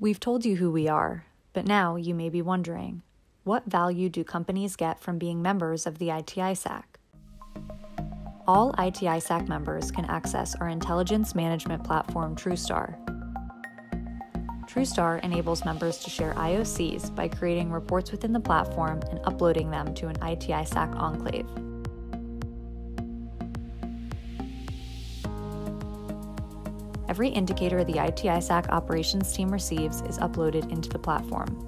We've told you who we are, but now you may be wondering what value do companies get from being members of the ITISAC? All ITISAC members can access our intelligence management platform TruSTAR. TruSTAR enables members to share IOCs by creating reports within the platform and uploading them to an ITISAC enclave. Every indicator the ITISAC operations team receives is uploaded into the platform.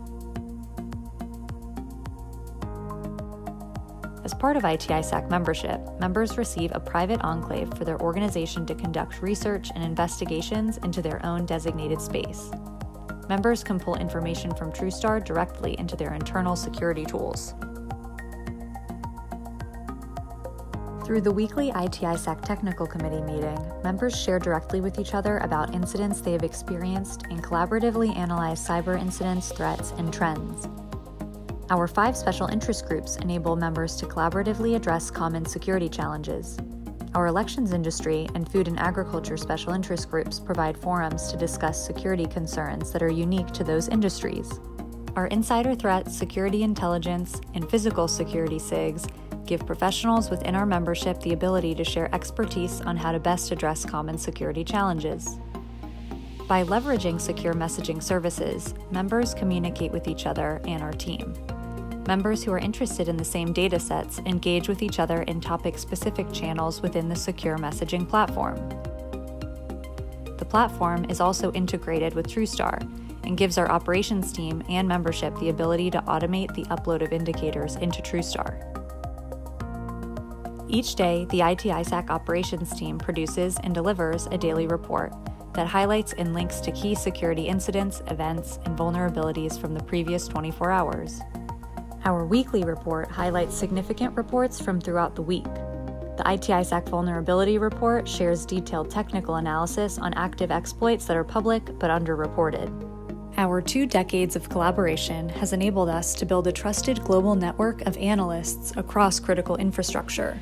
As part of ITISAC membership, members receive a private enclave for their organization to conduct research and investigations into their own designated space. Members can pull information from TruSTAR directly into their internal security tools. Through the weekly ITISAC Technical Committee meeting, members share directly with each other about incidents they have experienced and collaboratively analyze cyber incidents, threats, and trends. Our five special interest groups enable members to collaboratively address common security challenges. Our elections industry and food and agriculture special interest groups provide forums to discuss security concerns that are unique to those industries. Our insider threat, security intelligence, and physical security SIGs give professionals within our membership the ability to share expertise on how to best address common security challenges. By leveraging secure messaging services, members communicate with each other and our team. Members who are interested in the same datasets engage with each other in topic specific channels within the secure messaging platform. The platform is also integrated with TruSTAR and gives our operations team and membership the ability to automate the upload of indicators into TruSTAR. Each day, the ITISAC operations team produces and delivers a daily report that highlights and links to key security incidents, events, and vulnerabilities from the previous 24 hours. Our weekly report highlights significant reports from throughout the week. The ITISAC Vulnerability Report shares detailed technical analysis on active exploits that are public but underreported. Our two decades of collaboration has enabled us to build a trusted global network of analysts across critical infrastructure.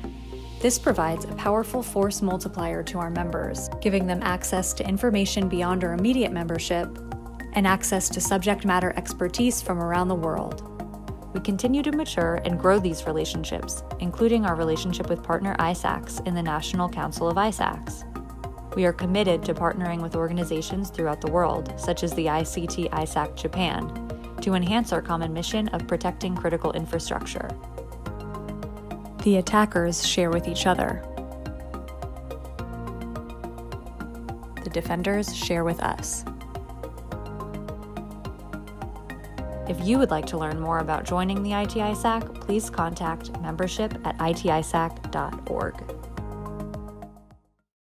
This provides a powerful force multiplier to our members, giving them access to information beyond our immediate membership and access to subject matter expertise from around the world. We continue to mature and grow these relationships, including our relationship with partner ISACs in the National Council of ISACs. We are committed to partnering with organizations throughout the world, such as the ICT ISAC Japan, to enhance our common mission of protecting critical infrastructure the attackers share with each other. The defenders share with us. If you would like to learn more about joining the ITISAC, please contact membership at itisac.org.